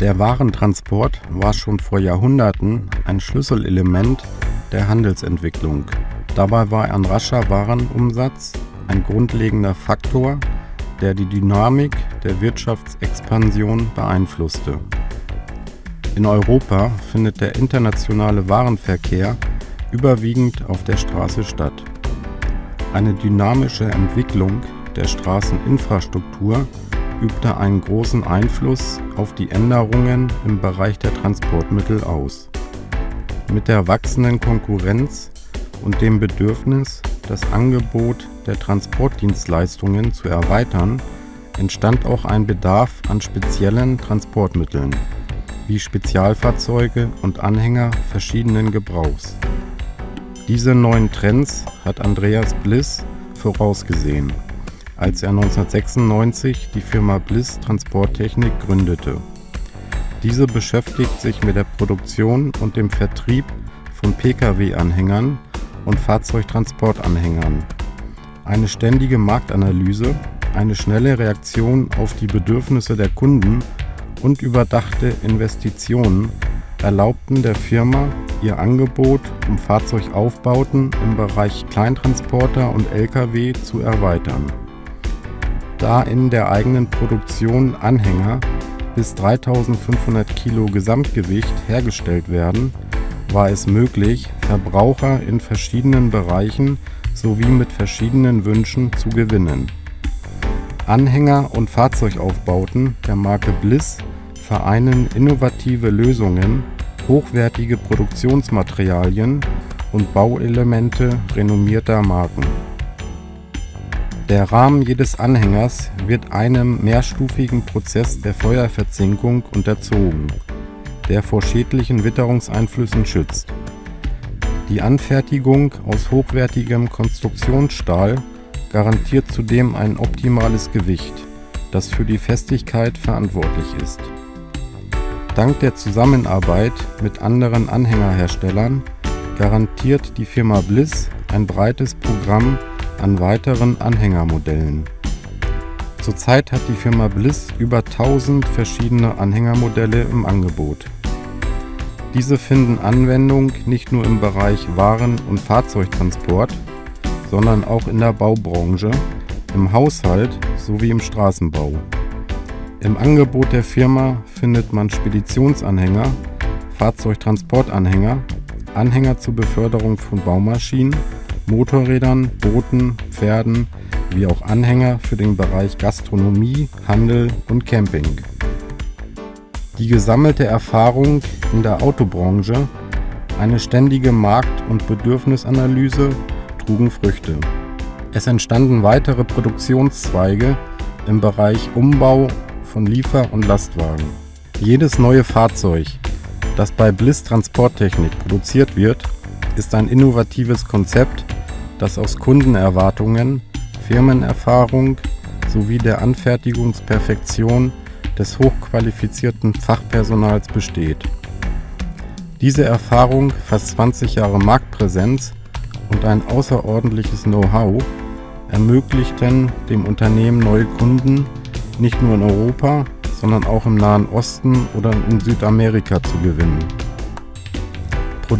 Der Warentransport war schon vor Jahrhunderten ein Schlüsselelement der Handelsentwicklung. Dabei war ein rascher Warenumsatz ein grundlegender Faktor, der die Dynamik der Wirtschaftsexpansion beeinflusste. In Europa findet der internationale Warenverkehr überwiegend auf der Straße statt. Eine dynamische Entwicklung der Straßeninfrastruktur übte einen großen Einfluss auf die Änderungen im Bereich der Transportmittel aus. Mit der wachsenden Konkurrenz und dem Bedürfnis, das Angebot der Transportdienstleistungen zu erweitern, entstand auch ein Bedarf an speziellen Transportmitteln, wie Spezialfahrzeuge und Anhänger verschiedenen Gebrauchs. Diese neuen Trends hat Andreas Bliss vorausgesehen als er 1996 die Firma Bliss Transporttechnik gründete. Diese beschäftigt sich mit der Produktion und dem Vertrieb von Pkw-Anhängern und Fahrzeugtransportanhängern. Eine ständige Marktanalyse, eine schnelle Reaktion auf die Bedürfnisse der Kunden und überdachte Investitionen erlaubten der Firma, ihr Angebot um Fahrzeugaufbauten im Bereich Kleintransporter und Lkw zu erweitern da in der eigenen Produktion Anhänger bis 3500 Kilo Gesamtgewicht hergestellt werden, war es möglich, Verbraucher in verschiedenen Bereichen sowie mit verschiedenen Wünschen zu gewinnen. Anhänger und Fahrzeugaufbauten der Marke Bliss vereinen innovative Lösungen, hochwertige Produktionsmaterialien und Bauelemente renommierter Marken. Der Rahmen jedes Anhängers wird einem mehrstufigen Prozess der Feuerverzinkung unterzogen, der vor schädlichen Witterungseinflüssen schützt. Die Anfertigung aus hochwertigem Konstruktionsstahl garantiert zudem ein optimales Gewicht, das für die Festigkeit verantwortlich ist. Dank der Zusammenarbeit mit anderen Anhängerherstellern garantiert die Firma Bliss ein breites Programm an weiteren Anhängermodellen. Zurzeit hat die Firma Bliss über 1000 verschiedene Anhängermodelle im Angebot. Diese finden Anwendung nicht nur im Bereich Waren- und Fahrzeugtransport, sondern auch in der Baubranche, im Haushalt sowie im Straßenbau. Im Angebot der Firma findet man Speditionsanhänger, Fahrzeugtransportanhänger, Anhänger zur Beförderung von Baumaschinen Motorrädern, Booten, Pferden wie auch Anhänger für den Bereich Gastronomie, Handel und Camping. Die gesammelte Erfahrung in der Autobranche, eine ständige Markt- und Bedürfnisanalyse trugen Früchte. Es entstanden weitere Produktionszweige im Bereich Umbau von Liefer- und Lastwagen. Jedes neue Fahrzeug, das bei Bliss Transporttechnik produziert wird, ist ein innovatives Konzept, das aus Kundenerwartungen, Firmenerfahrung sowie der Anfertigungsperfektion des hochqualifizierten Fachpersonals besteht. Diese Erfahrung, fast 20 Jahre Marktpräsenz und ein außerordentliches Know-how ermöglichten dem Unternehmen neue Kunden nicht nur in Europa, sondern auch im Nahen Osten oder in Südamerika zu gewinnen.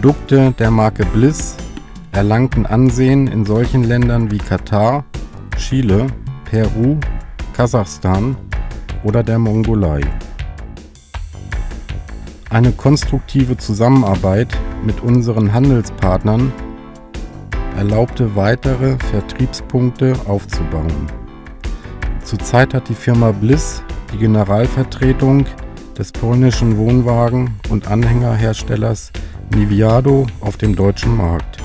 Produkte der Marke Bliss erlangten Ansehen in solchen Ländern wie Katar, Chile, Peru, Kasachstan oder der Mongolei. Eine konstruktive Zusammenarbeit mit unseren Handelspartnern erlaubte weitere Vertriebspunkte aufzubauen. Zurzeit hat die Firma Bliss die Generalvertretung des polnischen Wohnwagen- und Anhängerherstellers Niviado auf dem deutschen Markt.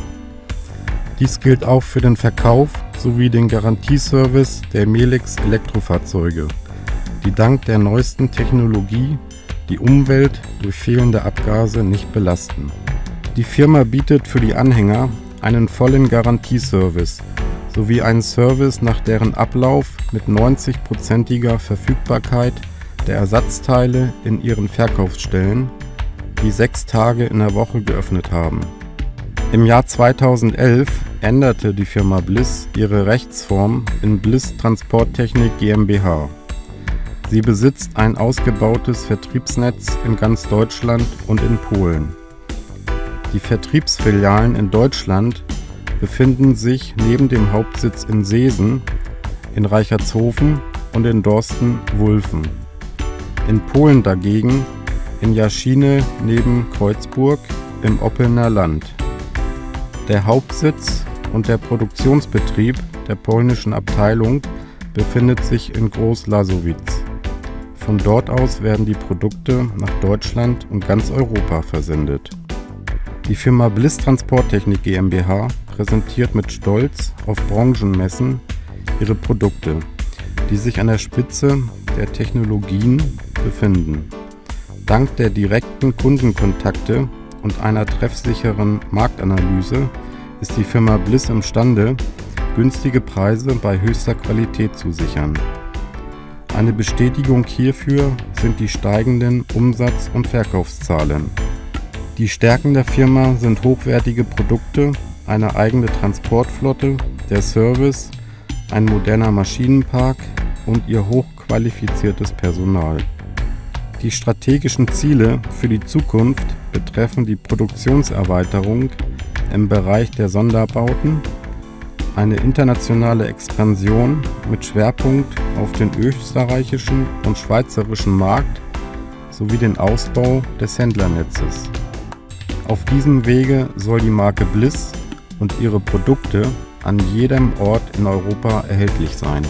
Dies gilt auch für den Verkauf sowie den Garantieservice der Melix Elektrofahrzeuge, die dank der neuesten Technologie die Umwelt durch fehlende Abgase nicht belasten. Die Firma bietet für die Anhänger einen vollen Garantieservice sowie einen Service nach deren Ablauf mit 90%iger Verfügbarkeit der Ersatzteile in ihren Verkaufsstellen, die sechs Tage in der Woche geöffnet haben. Im Jahr 2011 änderte die Firma Bliss ihre Rechtsform in Bliss Transporttechnik GmbH. Sie besitzt ein ausgebautes Vertriebsnetz in ganz Deutschland und in Polen. Die Vertriebsfilialen in Deutschland befinden sich neben dem Hauptsitz in Seesen, in Reichertshofen und in Dorsten-Wulfen. In Polen dagegen in Jaschine neben Kreuzburg im Oppelner Land. Der Hauptsitz und der Produktionsbetrieb der polnischen Abteilung befindet sich in Groß-Lasowitz. Von dort aus werden die Produkte nach Deutschland und ganz Europa versendet. Die Firma Bliss Transporttechnik GmbH präsentiert mit Stolz auf Branchenmessen ihre Produkte, die sich an der Spitze der Technologien befinden. Dank der direkten Kundenkontakte und einer treffsicheren Marktanalyse ist die Firma Bliss imstande, günstige Preise bei höchster Qualität zu sichern. Eine Bestätigung hierfür sind die steigenden Umsatz- und Verkaufszahlen. Die Stärken der Firma sind hochwertige Produkte, eine eigene Transportflotte, der Service, ein moderner Maschinenpark und ihr hochqualifiziertes Personal. Die strategischen Ziele für die Zukunft betreffen die Produktionserweiterung im Bereich der Sonderbauten, eine internationale Expansion mit Schwerpunkt auf den österreichischen und schweizerischen Markt sowie den Ausbau des Händlernetzes. Auf diesem Wege soll die Marke Bliss und ihre Produkte an jedem Ort in Europa erhältlich sein.